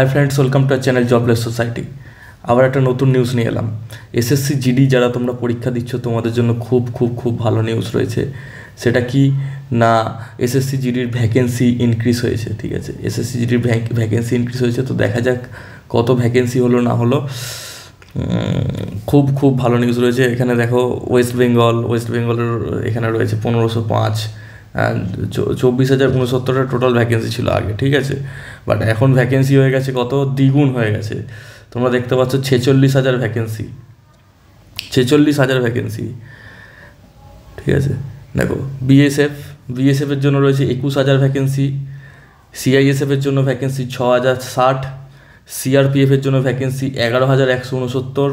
Hi friends welcome to our channel jobless society আবার একটা নতুন নিউজ নিয়ে এলাম। এসএসসি জিডি যারা তোমরা পরীক্ষা দিচ্ছ, তোমাদের জন্য খুব খুব খুব ভালো নিউজ রয়েছে। সেটা কি? না এসএসসি জিডির ভ্যাকেন্সি ইনক্রিজ হয়েছে, ঠিক আছে? এসএসসি জিডির ভ্যাকেন্সি ইনক্রিজ হয়েছে, তো দেখা যাক কত ভ্যাকেন্সি হলো, না হলো। খুব খুব ভালো নিউজ রয়েছে। এখানে দেখো ওয়েস্ট বেঙ্গল ওয়েস্ট বেঙ্গলের এখানে রয়েছে পনেরোশো পাঁচ। চব্বিশ হাজার উনসত্তরটা টোটাল ভ্যাকেন্সি ছিল আগে, ঠিক আছে? বাট এখন ভ্যাকেন্সি হয়ে গেছে কত? দ্বিগুণ হয়ে গেছে। তোমরা দেখতে পাচ্ছ ছেচল্লিশ হাজার ভ্যাকেন্সি ছেচল্লিশ হাজার ভ্যাকেন্সি ঠিক আছে? দেখো বিএসএফ বিএসএফের জন্য রয়েছে একুশ হাজার ভ্যাকেন্সি সিআইএসএফের জন্য ভ্যাকেন্সি ছ হাজার ষাট। সিআরপিএফের জন্য ভ্যাকেন্সি এগারো হাজার একশো উনসত্তর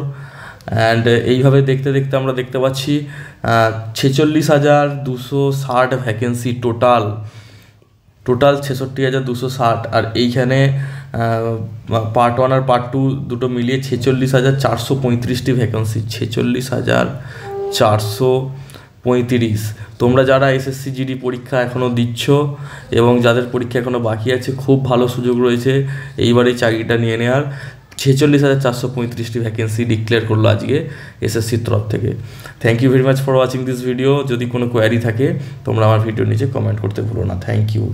অ্যান্ড এইভাবে দেখতে দেখতে আমরা দেখতে পাচ্ছি ছেচল্লিশ হাজার দুশো ষাট ভ্যাকেন্সি টোটাল টোটাল ছেষট্টি হাজার দুশো ষাট। আর এইখানে পার্ট ওয়ান আর পার্ট টু দুটো মিলিয়ে ছেচল্লিশ হাজার চারশো পঁয়ত্রিশটি ভ্যাকেন্সি ছেচল্লিশ হাজার চারশো পঁয়ত্রিশ। তোমরা যারা এসএসসি জিডি পরীক্ষা এখনও দিচ্ছ এবং যাদের পরীক্ষা এখনও বাকি আছে, খুব ভালো সুযোগ রয়েছে এইবার এই চাকরিটা নিয়ে নেওয়ার ছেচল্লিশ হাজার চারশো পঁয়ত্রিশটি ভ্যাকেন্সি ডিক্লেয়ার করল আজকে এসএসসির তরফ থেকে। Thank you very much for watching this video যদি কোনো কোয়ারি থাকে, তোমরা আমার ভিডিও নিচে কমেন্ট করতে ভুলো না। Thank you